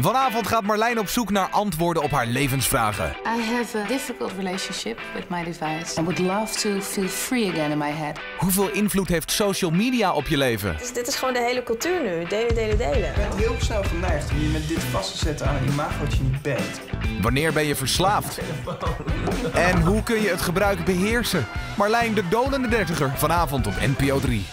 Vanavond gaat Marlijn op zoek naar antwoorden op haar levensvragen. I have a difficult relationship with my device. I would love to feel free again in my head. Hoeveel invloed heeft social media op je leven? Dus dit is gewoon de hele cultuur nu. Delen, delen, delen. Je bent heel snel geneigd om je met dit vast te zetten aan een imago wat je niet bent. Wanneer ben je verslaafd? En hoe kun je het gebruik beheersen? Marlijn de dolende dertiger, vanavond op NPO 3.